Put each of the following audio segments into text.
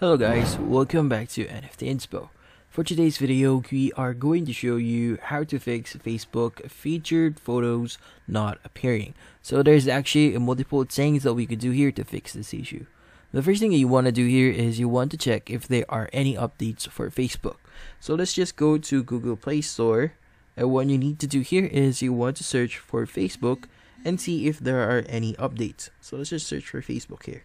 Hello guys, welcome back to NFT Inspo. For today's video, we are going to show you how to fix Facebook featured photos not appearing. So there's actually multiple things that we could do here to fix this issue. The first thing that you want to do here is you want to check if there are any updates for Facebook. So let's just go to Google Play Store and what you need to do here is you want to search for Facebook and see if there are any updates. So let's just search for Facebook here.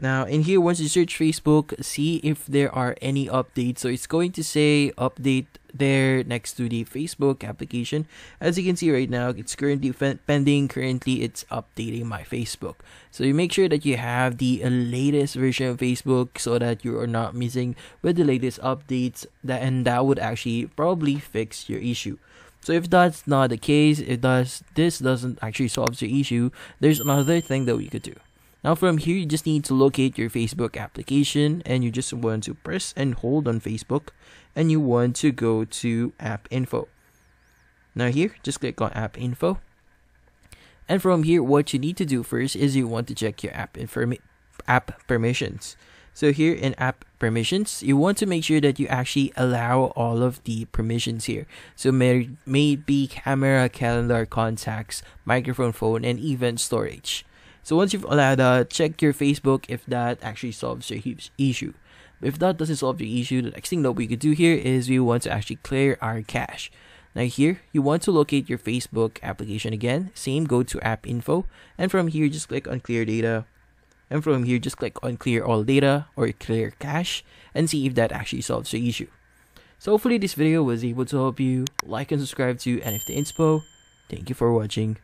Now, in here, once you search Facebook, see if there are any updates. So it's going to say update there next to the Facebook application. As you can see right now, it's currently pending. Currently, it's updating my Facebook. So you make sure that you have the latest version of Facebook so that you are not missing with the latest updates. That and that would actually probably fix your issue. So if that's not the case, if does this doesn't actually solve your issue, there's another thing that we could do. Now from here, you just need to locate your Facebook application and you just want to press and hold on Facebook and you want to go to app info. Now here, just click on app info. And from here, what you need to do first is you want to check your app app permissions. So here in app permissions, you want to make sure that you actually allow all of the permissions here. So may, may be camera, calendar, contacts, microphone, phone, and even storage. So once you've uh, allowed that, check your Facebook if that actually solves your issue. If that doesn't solve your issue, the next thing that we could do here is we want to actually clear our cache. Now here, you want to locate your Facebook application again. Same, go to app info. And from here, just click on clear data. And from here, just click on clear all data or clear cache and see if that actually solves your issue. So hopefully this video was able to help you. Like and subscribe to NFT Inspo. Thank you for watching.